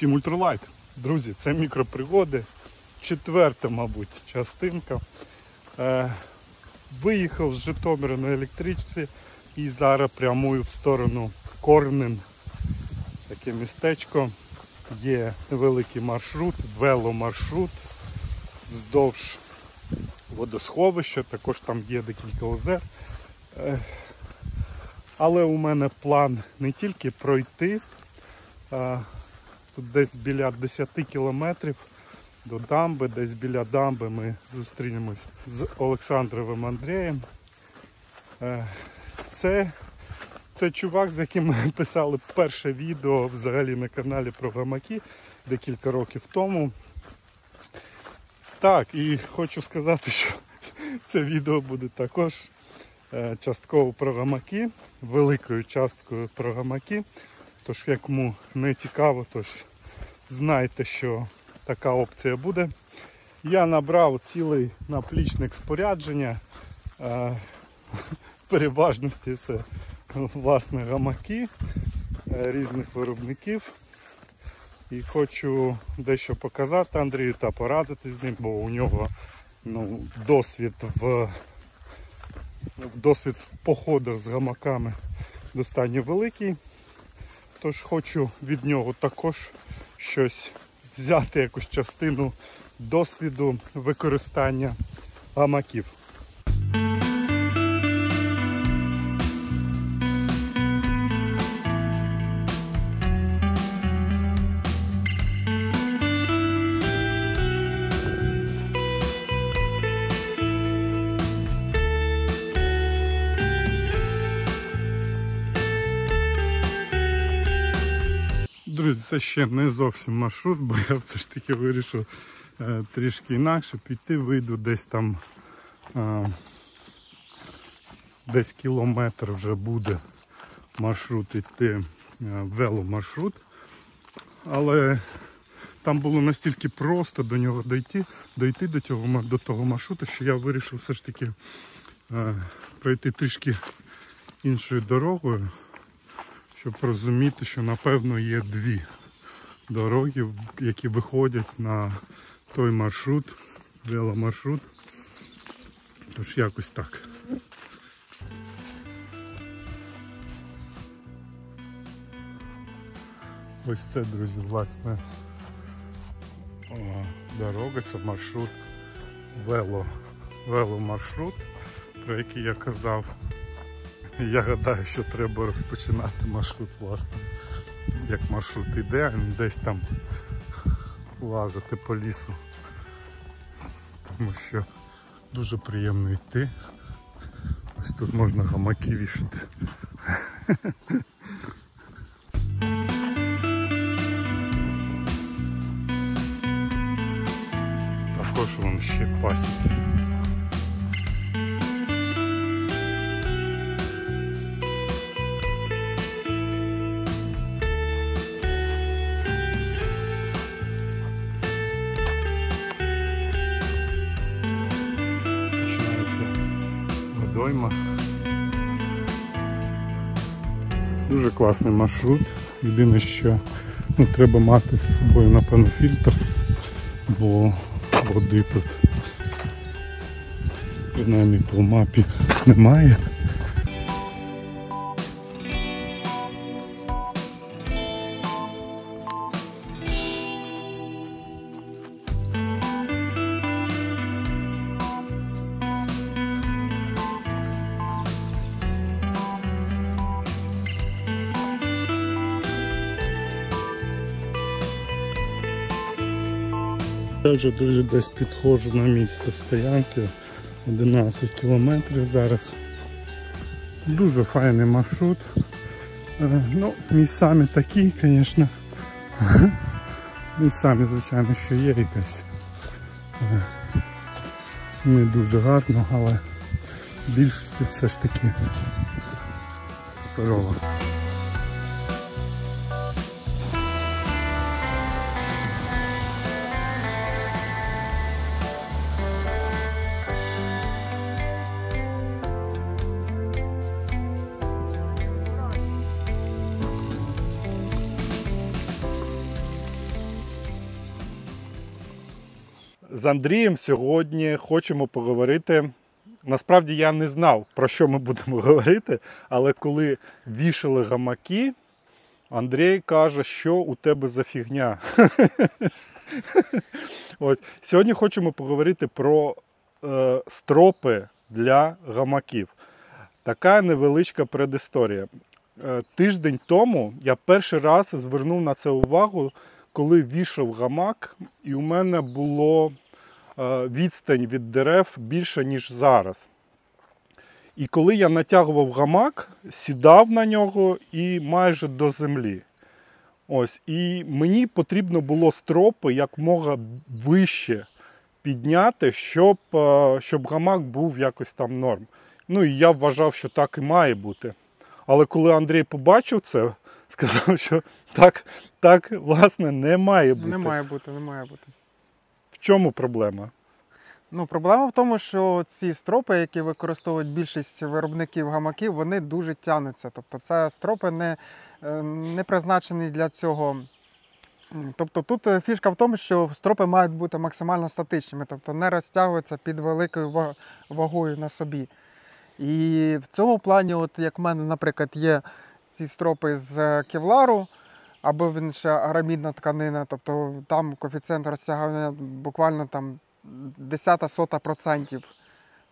Team Ultralight. Друзі, це мікропригоди. Четверта, мабуть, частинка. Е, виїхав з Житомира на електричці і зараз прямую в сторону Корнин. Таке містечко. Є великий маршрут, веломаршрут вздовж водосховища, також там є декілька озер. Е, Але у мене план не тільки пройти, а тут десь біля 10 кілометрів до дамби, десь біля дамби ми зустрінемось з Олександровим Андрієм. Е, Це, це чувак, з яким ми писали перше відео взагалі на каналі про гамаки декілька років тому. Так, і хочу сказати, що це відео буде також е, частково про гамаки, великою часткою про гамаки. Тож, як кому не цікаво, тож знайте, що така опція буде. Я набрав цілий наплічник спорядження. Е, В переважності це власне гамаки е, різних виробників. І хочу дещо показати Андрію та порадити з ним, бо у нього ну, досвід в досвід в походах з гамаками достатньо великий. Тож хочу від нього також щось взяти, якусь частину досвіду використання гамаків. Це ще не зовсім маршрут, бо я все ж таки вирішив е, трішки інакше піти, вийду десь там е, десь кілометр вже буде маршрут йти, е, веломаршрут. Але там було настільки просто до нього дойти, дойти до, цього, до того маршруту, що я вирішив все ж таки пройти трішки іншою дорогою щоб розуміти, що напевно є дві дороги, які виходять на той маршрут, веломаршрут. Тож якось так. Ось це, друзі, власне дорога, це маршрут вело, веломаршрут, про який я казав. Я гадаю, що треба розпочинати маршрут, власне. Як маршрут іде, десь там лазити по лісу. Тому що дуже приємно йти. Ось тут можна гамаки вішати. Також вон ще пасіки. Водойма. Дуже класний маршрут. Єдине, що ну, треба мати з собою, напевно, фільтр, бо води тут принаймні по мапі немає. Вже дуже десь підходжу на місце стоянки. 11 кілометрів зараз. Дуже файний маршрут. Е, Ну, місцями такі, звісно. Місцями, звичайно, що є якась. е, Не дуже гарно, але в більшості все ж таки здорово. З Андрієм сьогодні хочемо поговорити. Насправді я не знав, про що ми будемо говорити, але коли вішали гамаки, Андрій каже, що у тебе за фігня. Ось. Сьогодні хочемо поговорити про е, стропи для гамаків. Така невеличка предісторія. Е, тиждень тому я перший раз звернув на це увагу, коли вішав гамак, і у мене було відстань від дерев більше, ніж зараз. І коли я натягував гамак, сідав на нього і майже до землі. Ось, І мені потрібно було стропи якмога вище підняти, щоб е, щоб гамак був якось там норм. Ну і я вважав, що так і має бути. Але коли Андрій побачив це, сказав, що так, так власне, не має бути. Не має бути, не має бути. Чому проблема? Ну, проблема в тому, що ці стропи, які використовують більшість виробників гамаків, вони дуже тягнуться. Тобто це стропи не, е, не призначені для цього. Тобто тут е, фішка в тому, що стропи мають бути максимально статичними, тобто не розтягуються під великою вагою на собі. І в цьому плані, от як в мене, наприклад, є ці стропи з е, кевлару, або він ще арамідна тканина, тобто там коефіцієнт розтягування буквально там десята сота процентів,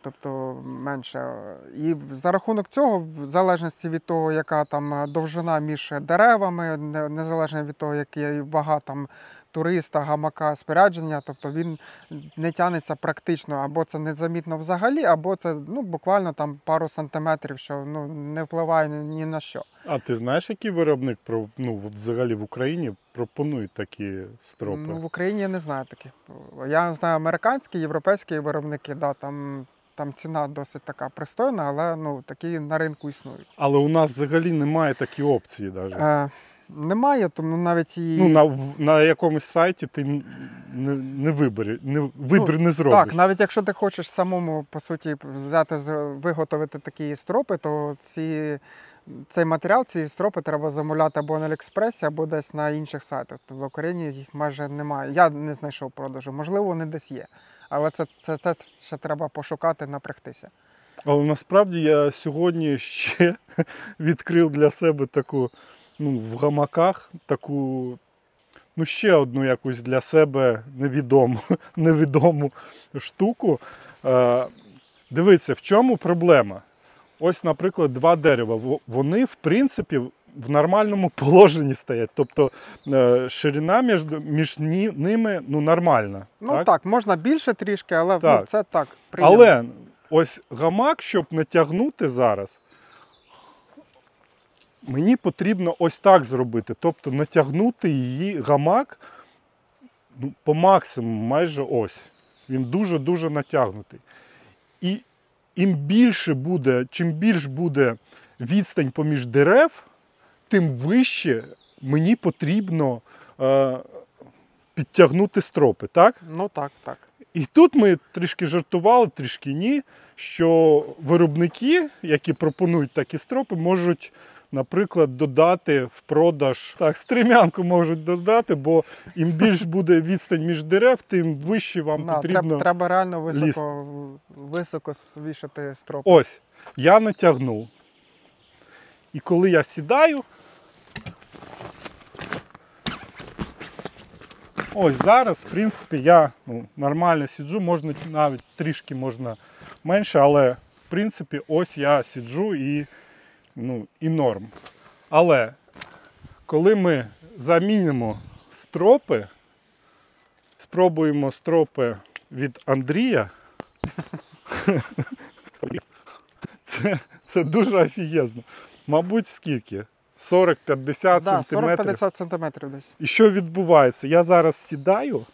тобто менше. І за рахунок цього, в залежності від того, яка там довжина між деревами, незалежно від того, яка вага там туриста, гамака, спорядження, тобто він не тягнеться практично, або це незамітно взагалі, або це ну, буквально там пару сантиметрів, що ну, не впливає ні- на що. А ти знаєш, який виробник про- ну, взагалі в Україні пропонує такі стропи? Ну, в Україні я не знаю таких. Я знаю американські, європейські виробники, да, там, там ціна досить така пристойна, але ну, такі на ринку існують. Але у нас взагалі немає такої опції. Навіть. Е, немає, тому навіть і. Ну, на, на якомусь сайті ти не, не, вибері, не вибір не зробиш. Ну, Так, навіть якщо ти хочеш самому по суті взяти виготовити такі стропи, то ці, цей матеріал, ці стропи треба замовляти або на Аліекспресі, або десь на інших сайтах. В Україні їх майже немає. Я не знайшов продажу. Можливо, вони десь є. Але це, це, це ще треба пошукати, напрягтися. Але насправді я сьогодні ще відкрив для себе таку, ну, в гамаках таку, ну, ще одну якусь для себе невідому, невідому штуку. Е, дивіться, в чому проблема? Ось, наприклад, два дерева. Вони, в принципі, в нормальному положенні стоять. Тобто е, ширина між, між ними ну, нормальна. Ну так, можна більше трішки, але Ну, це так. приємно. Але ось гамак, щоб натягнути зараз, мені потрібно ось так зробити. Тобто натягнути її гамак ну, по максимуму, майже ось. Він дуже-дуже натягнутий. І ім більше буде, чим більш буде відстань поміж дерев, тим вище мені потрібно е, підтягнути стропи, так? Ну так, так. І тут ми трішки жартували, трішки ні, що виробники, які пропонують такі стропи, можуть, наприклад, додати в продаж так, стрімянку можуть додати, бо їм більш буде відстань між дерев, тим вище вам Да, потрібно. треба, треба реально високо, високо вішати стропи. Ось, я натягнув. І коли я сідаю, ось зараз, в принципі, я ну, нормально сиджу, можна навіть трішки можна менше, але в принципі, ось я сиджу і, ну, і норм. Але коли ми замінимо стропи, спробуємо стропи від Андрія. Це, це дуже офігезно. Мабуть, скільки? 40-50 да, сантиметрів. 40-50 сантиметрів десь. І що відбувається? Я зараз сідаю,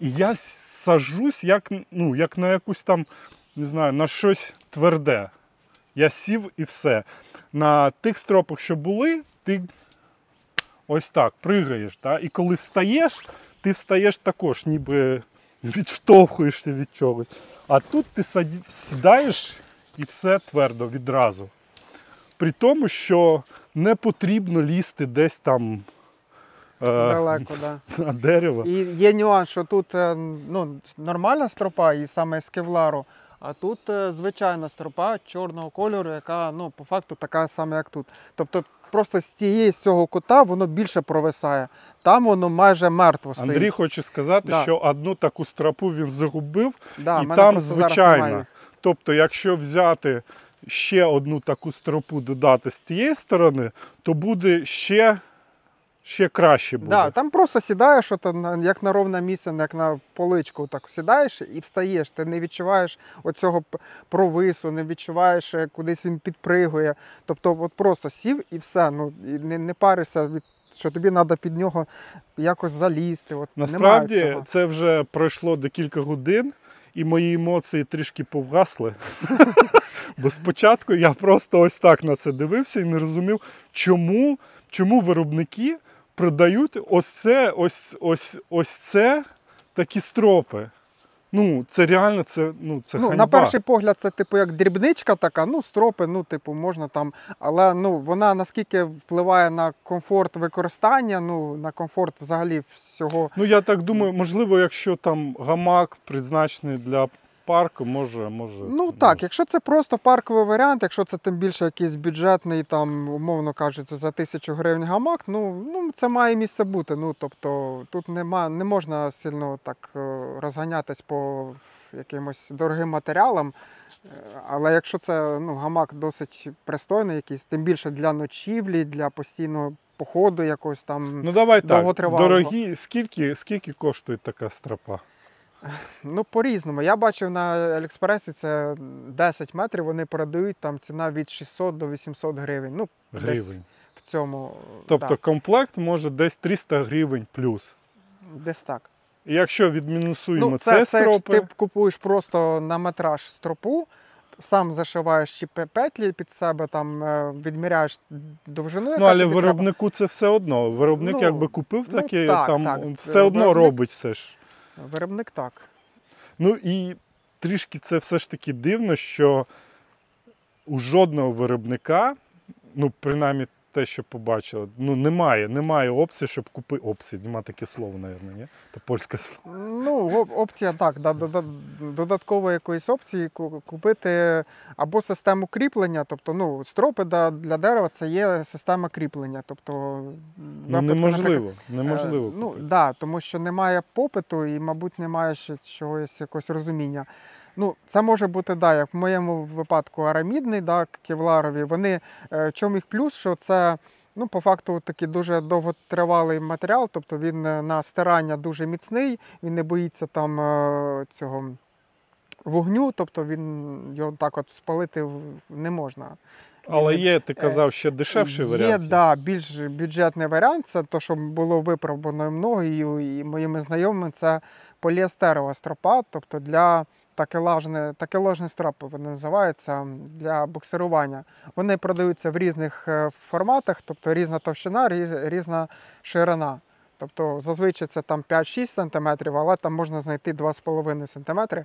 і я сажусь як, ну, як на якусь там, не знаю, на щось тверде. Я сів і все. На тих стропах, що були, ти ось так пригаєш. Та? І коли встаєш, ти встаєш також, ніби відштовхуєшся від чогось. А тут ти сідаєш і все твердо відразу. При тому, що не потрібно лізти десь там е, далеко, да. на дерево. І є нюанс, що тут е, ну, нормальна стропа, і саме з кевлару, а тут е, звичайна стропа чорного кольору, яка ну, по факту така сама, як тут. Тобто просто з цієї з цього кута воно більше провисає. Там воно майже мертво стоїть. Андрій хоче сказати, Да. що одну таку стропу він загубив, да, і там звичайно. Тобто, якщо взяти ще одну таку стропу додати з тієї сторони, то буде ще, ще краще буде. Да, там просто сідаєш, от, як на ровне місце, як на поличку, так сідаєш і встаєш. Ти не відчуваєш оцього провису, не відчуваєш, е, кудись він підпригує. Тобто, от просто сів і все. Ну і не, не паришся від. Що тобі треба під нього якось залізти. От Насправді це вже пройшло декілька годин, і мої емоції трішки повгасли. Бо спочатку я просто ось так на це дивився і не розумів, чому, чому виробники продають ось це, ось, ось, ось це такі стропи. Ну, це реально це, ну, це Ну, ганьба. на перший погляд, це типу як дрібничка така, ну, стропи, ну, типу, можна там. Але ну, вона наскільки впливає на комфорт використання, ну, на комфорт взагалі всього. Ну, я так думаю, можливо, якщо там гамак призначений для парку, може, може. Ну так, якщо це просто парковий варіант, якщо це тим більше якийсь бюджетний, там, умовно кажучи, за тисячу гривень гамак, ну, ну це має місце бути. Ну, тобто тут нема, не можна сильно так е, розганятись по якимось дорогим матеріалам. Е, Але якщо це ну, гамак досить пристойний, якийсь, тим більше для ночівлі, для постійного походу якогось там. Ну давай так. Дорогі, скільки, скільки коштує така стропа? Ну, по-різному. Я бачив на Аліекспресі це 10 метрів, вони продають там ціна від 600 до 800 гривень. Ну, десь в цьому. Тобто да, комплект може десь 300 гривень плюс. десь так. І якщо відмінусуємо Ну, це, це, це якщо стропи, ти купуєш просто на метраж стропу, сам зашиваєш чи петлі під себе, там е, відміряєш довжину. ну але треба. виробнику це все одно. Виробник Ну, якби купив ну, таке, так, там так. все одно робить все ж. Виробник так. Ну і трішки це все ж таки дивно, що у жодного виробника, ну принаймні те, що побачили, ну немає, немає опції, щоб купити опції. Нема таке слово, мабуть, ні? Це польське слово. Ну, опція так, да, дода- додаткової якоїсь опції купити або систему кріплення, тобто ну, стропи для дерева це є система кріплення. Тобто, Ну неможливо, неможливо. е, Ну, купити. да, тому що немає попиту і, мабуть, немає ще чогось якогось розуміння. Ну, це може бути, да, як в моєму випадку арамідний, да, кевларові. Вони е, в чому їх плюс, що це ну, по факту такий дуже довготривалий матеріал, тобто він е, на стирання дуже міцний, він не боїться там е, цього вогню, тобто він його так от спалити не можна. Але є, ти казав, ще дешевший Є, варіант. да, більш бюджетний варіант. Це те, що було випробувано мною і моїми знайомими, це поліестерова стропа, тобто для такелажне, такелажні стропи вони називаються для буксирування. Вони продаються в різних е, форматах, тобто різна товщина, різна ширина. Тобто зазвичай це там 5-6 см, але там можна знайти 2,5 см,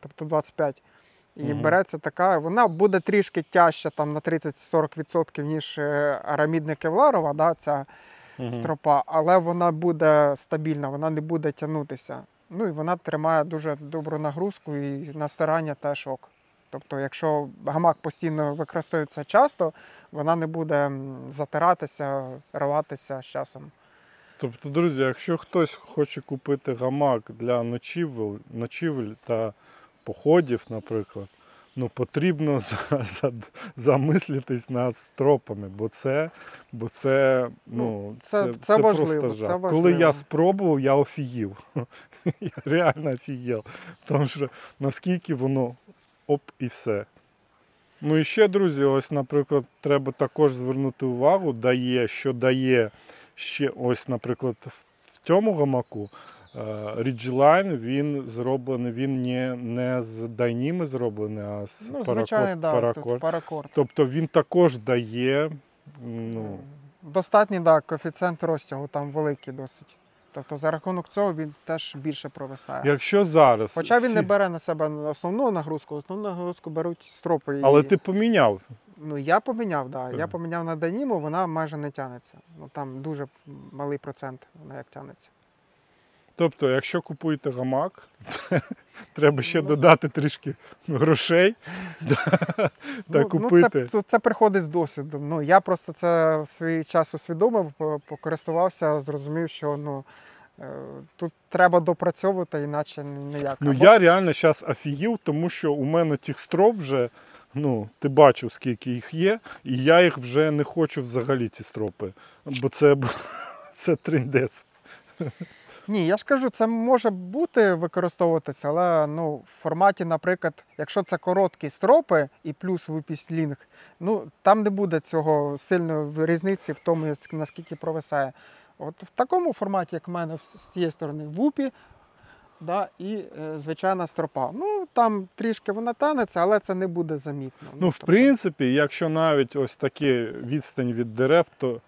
тобто 25 і Мгм. береться така, вона буде трішки тяжча там на 30-40%, ніж е, арамідна кевларова, да, ця Мгм. стропа, але вона буде стабільна, вона не буде тягнутися. Ну і вона тримає дуже добру нагрузку і на стирання теж ок. Тобто, якщо гамак постійно використовується часто, вона не буде затиратися, рватися з часом. Тобто, друзі, якщо хтось хоче купити гамак для ночівель, ночівель та походів, наприклад, ну потрібно за, за, замислитись над стропами, бо це, бо це, ну, це- це важливо, просто це жах. Коли я спробував, я офігів. Я реально офігів. Тому що наскільки воно оп і все. Ну і ще, друзі, ось, наприклад, треба також звернути увагу, дає, що дає ще ось, наприклад, в цьому гамаку е, Ridgeline, він зроблений, він не, не з дайніми зроблений, а з Ну, звичайно, да, паракор. тут паракорд. Тобто він також дає. Ну, Достатній, да, коефіцієнт розтягу там великий досить. Тобто за рахунок цього він теж більше провисає. якщо зараз. Хоча він всі- не бере на себе основну нагрузку, основну нагрузку беруть стропи. і- Але ти поміняв Ну, я поміняв, да. Я поміняв на Даніму, вона майже не тягнеться. Ну там дуже малий процент вона як тягнеться. Тобто, якщо купуєте гамак, треба ще Ну. додати трішки грошей та Ну, купити. Ну, це, це приходить з досвідом. Ну, я просто це в свій час усвідомив, покористувався, зрозумів, що ну, е, тут треба допрацьовувати, іначе ніяк. Ну Або- я реально зараз офігів, тому що у мене тих строп вже, ну, ти бачив, скільки їх є, і я їх вже не хочу взагалі, ці стропи. Бо це, це триндець. Ні, я ж кажу, це може бути використовуватися, але ну, в форматі, наприклад, якщо це короткі стропи і плюс випість лінк, ну там не буде цього сильної різниці в тому, наскільки провисає. От в такому форматі, як в мене з цієї сторони, вупі да, і е, звичайна стропа. Ну там трішки вона танеться, але це не буде замітно. Ну, в тобто- принципі, якщо навіть ось такі відстань від дерев, то,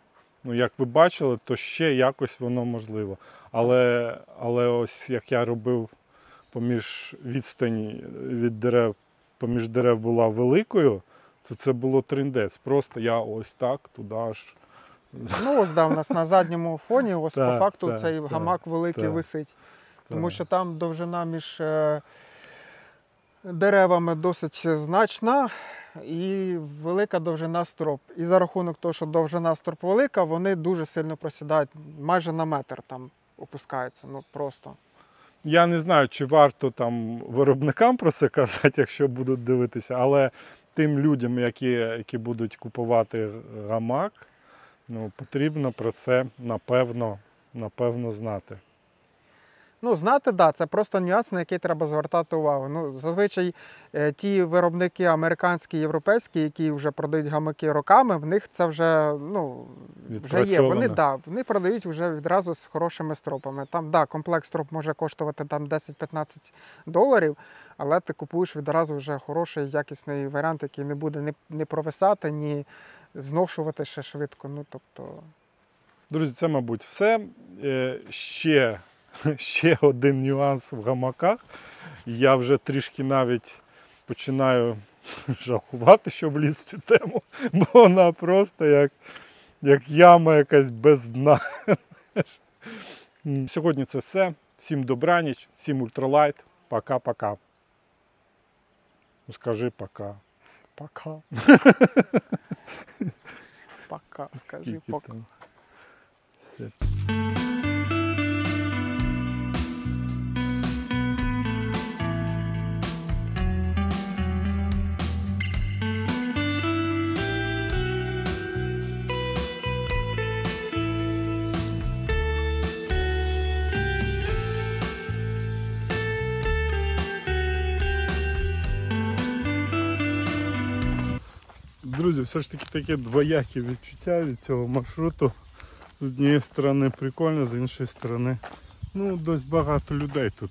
ну, як ви бачили, то ще якось воно можливо. Але, але ось як я робив поміж відстані від дерев, поміж дерев була великою, то це було триндець. Просто я ось так туди аж. Ну, ось да, у нас на задньому фоні, ось по факту цей гамак великий висить. Тому що там довжина між е, деревами досить значна і велика довжина строп. І за рахунок того, що довжина строп велика, вони дуже сильно просідають, майже на метр там опускаються. Ну просто. Я не знаю, чи варто там виробникам про це казати, якщо будуть дивитися, але тим людям, які, які будуть купувати гамак, ну, потрібно про це напевно, напевно знати. Ну, знати, да, це просто нюанс, на який треба звертати увагу. Ну, зазвичай е, ті виробники американські, європейські, які вже продають гамаки роками, в них це вже, ну, вже є. Вони, да, вони продають вже відразу з хорошими стропами. Там, да, комплект строп може коштувати там 10-15 доларів, але ти купуєш відразу вже хороший, якісний варіант, який не буде ні, ні провисати, ні зношувати ще швидко. Ну, тобто, Друзі, це, мабуть, все. Е, Ще, ще один нюанс в гамаках. Я вже трішки навіть починаю жалкувати, що вліз в цю тему, бо вона просто як, як яма якась без дна. Сьогодні це все. Всім добраніч, всім ультралайт. Пока-пока. Ну, Скажи пока. пока. пока, скажи, пока. Все. Друзі, все ж таки таке двояке відчуття від цього маршруту. З однієї сторони прикольно, з іншої сторони. Ну, досить багато людей тут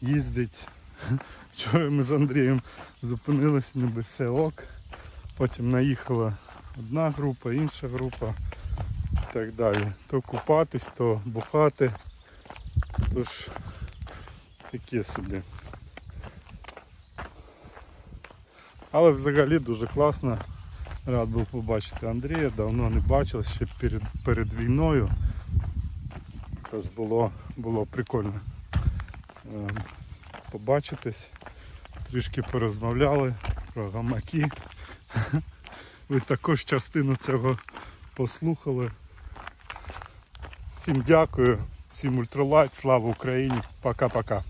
їздить. Вчора ми з Андрієм зупинилися, ніби все ок. Потім наїхала одна група, інша група і так далі. То купатись, то бухати. Тож таке собі. Але взагалі дуже класно. Рад був побачити Андрія, давно не бачив, ще перед, перед війною. Тож було, було прикольно е, побачитись. Трішки порозмовляли про гамаки. Ви також частину цього послухали. Всім дякую, всім ультралайт, слава Україні, пока-пока.